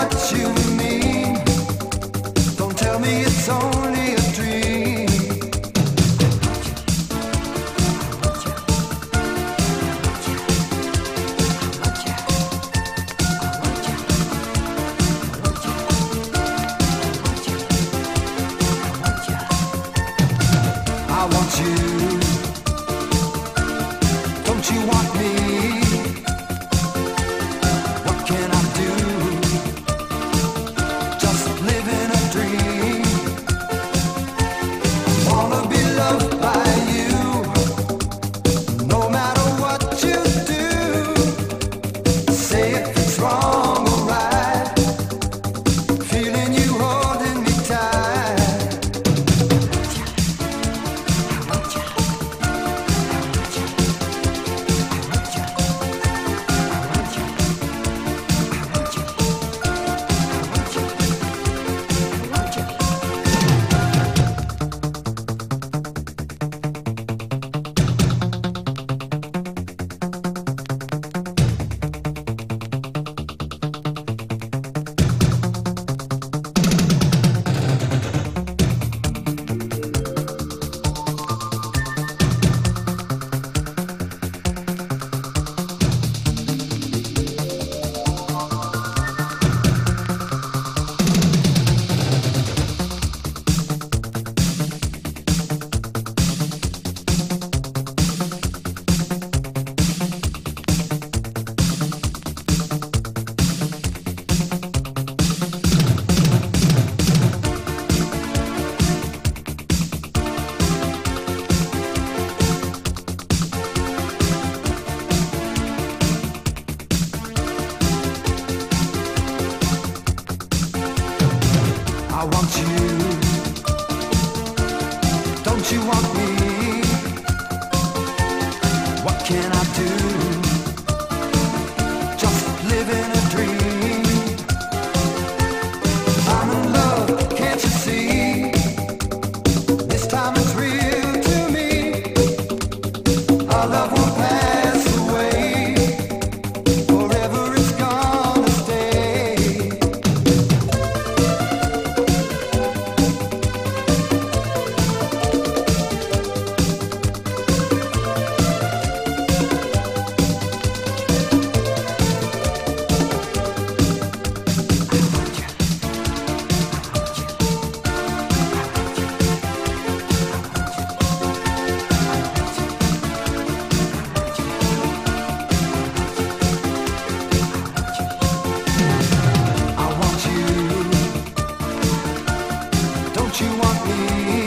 what you mean. Don't tell me it's on. You want me?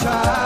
try.